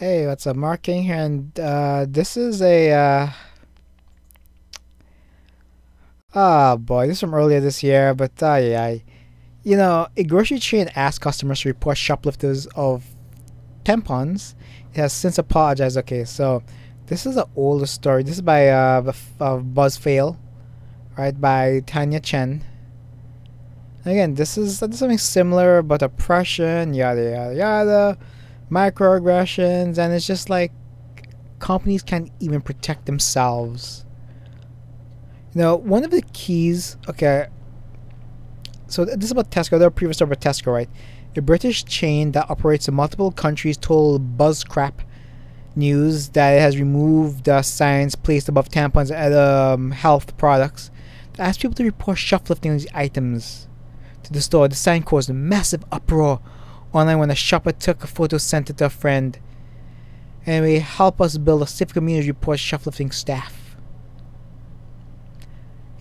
Hey, what's up? Mark King here, and uh, this is a. Uh... Oh boy, this is from earlier this year, but uh, yeah, I, you know, a grocery chain asked customers to report shoplifters of tampons. It has since apologized. Okay, so this is an older story. This is by uh, BuzzFail, right? By Tanya Chen. Again, this is, this is something similar about oppression, yada yada yada microaggressions, and it's just like companies can't even protect themselves. Know, one of the keys, okay, so this is about Tesco, the previous story about Tesco, right? A British chain that operates in multiple countries told Buzzcrap News that it has removed the signs placed above tampons and um, health products to ask people to report shoplifting these items to the store. The sign caused a massive uproar online when a shopper took a photo sent it to a friend. And anyway, help us build a safe community report shoplifting staff.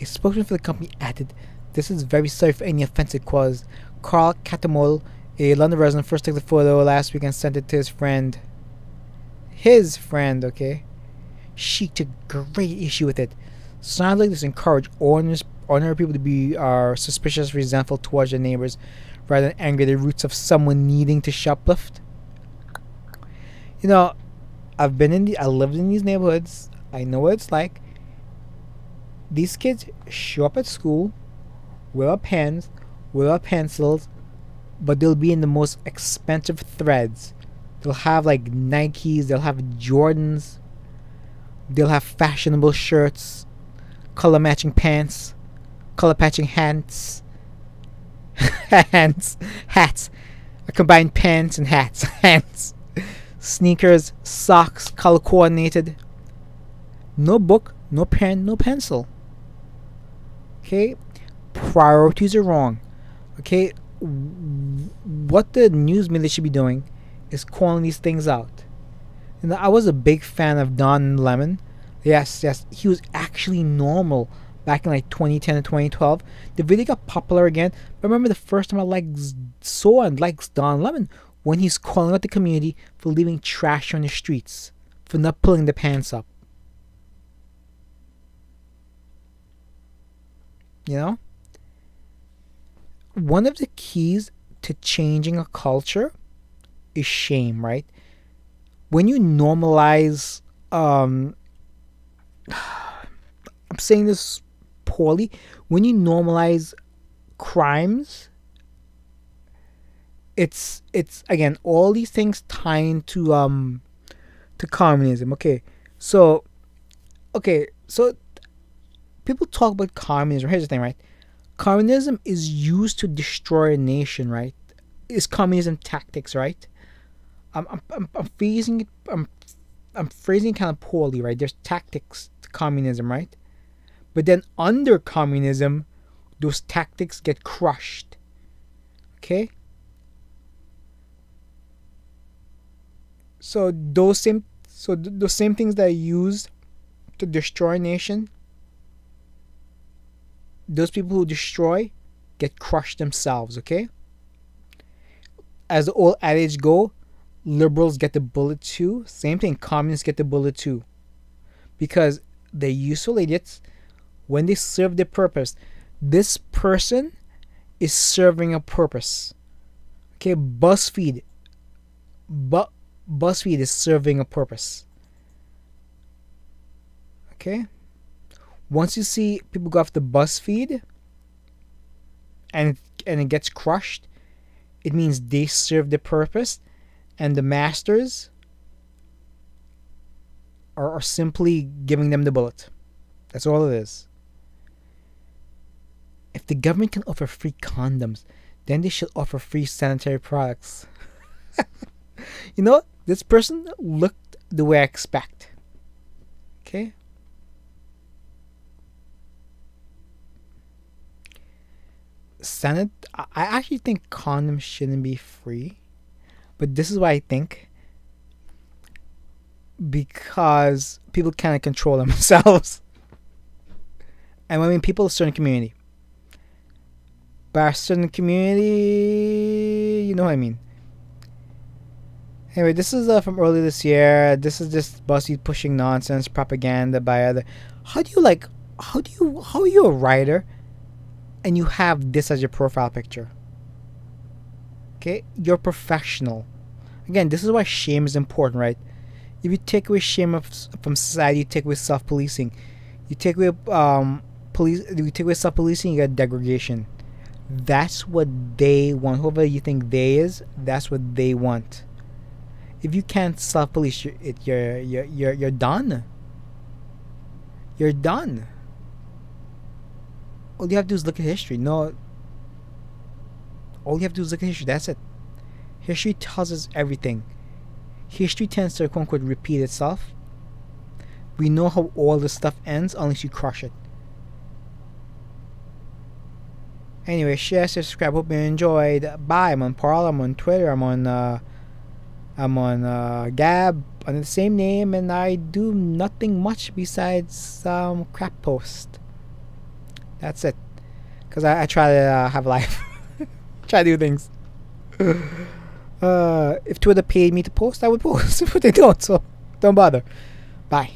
A spokesman for the company added, This is very sorry for any offense it caused. Carl Catamol, a London resident, first took the photo last week and sent it to his friend. His friend, okay? She took great issue with it. Sounds like this encouraged ordinary, ordinary people to be uh, suspicious, resentful towards their neighbors rather than anger the roots of someone needing to shoplift. You know, I've been in the I lived in these neighborhoods. I know what it's like. These kids show up at school without pens, without pencils, but they'll be in the most expensive threads. They'll have like Nikes, they'll have Jordans, they'll have fashionable shirts, color matching pants, color matching hats, hats, hats. I combine pants and hats, hats, sneakers, socks, color coordinated. No book, no pen, no pencil. Okay, priorities are wrong. Okay, what the news media should be doing is calling these things out. Know, I was a big fan of Don Lemon. Yes, yes, he was actually normal back in like 2010 and 2012. The video got popular again. But remember the first time I like saw and liked Don Lemon when he's calling out the community for leaving trash on the streets, for not pulling the pants up. You know? One of the keys to changing a culture is shame, right? When you normalize um I'm saying this poorly when you normalize crimes it's it's again all these things tie into um to communism. Okay so okay so people talk about communism. Here's the thing right? Communism is used to destroy a nation right? Is communism tactics right? I'm i'm, I'm, I'm phrasing it i'm i'm phrasing it kind of poorly right? There's tactics to communism right but then under communism, those tactics get crushed. Okay? So those same so th- those same things that are used to destroy a nation, those people who destroy get crushed themselves, okay? As the old adage go, liberals get the bullet too. Same thing, communists get the bullet too. Because they're useful idiots when they serve their purpose, this person is serving a purpose. Okay, BuzzFeed. But BuzzFeed is serving a purpose. Okay? Once you see people go off the BuzzFeed and and it gets crushed, it means they serve the purpose and the masters are, are simply giving them the bullet. That's all it is the government can offer free condoms, then they should offer free sanitary products. you know, this person looked the way I expect. Okay? Senate, I actually think condoms shouldn't be free. But this is what I think. Because people cannot control themselves. and I mean people of certain community certain community, you know what I mean. Anyway, this is uh, from earlier this year. This is just BuzzFeed pushing nonsense propaganda by other. How do you like? How do you? How are you a writer, and you have this as your profile picture? Okay, you're professional. Again, this is why shame is important, right? If you take away shame of, from society, you take away self-policing. You take away um police. You take away self-policing, you get degradation. That's what they want. Whoever you think they is, that's what they want. If you can't self police it you're you're you're you're done. You're done. All you have to do is look at history. No. All you have to do is look at history. That's it. History tells us everything. History tends to quote unquote repeat itself. We know how all the stuff ends unless you crush it anyway share subscribe hope you enjoyed bye i'm on Parler i'm on twitter i'm on uh I'm on uh, Gab under the same name, and I do nothing much besides um, crap post. That's it. Cause I, I try to uh, have life, try to do things. uh, if Twitter paid me to post, I would post, but they don't, so don't bother. Bye.